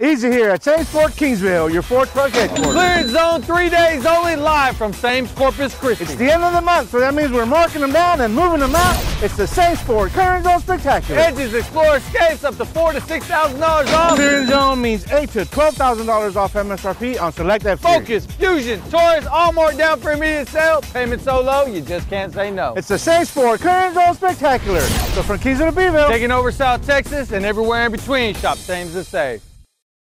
Easy here at Sames Ford Kingsville, your Ford truck headquarters. Clearance zone, three days only, live from Sames Corpus Christi. It's the end of the month, so that means we're marking them down and moving them out. It's the Sames Ford Clearance Zone Spectacular. Edges, Explorer, Escapes, up to four to six thousand dollars off. Clearance Zone means eight to twelve thousand dollars off MSRP on select F Focus, Fusion, Taurus, all marked down for immediate sale. Payment so low, you just can't say no. It's the Sames Ford Clearance Zone Spectacular. So from Keys to Beeville, taking over South Texas and everywhere in between. Shop Sames to save.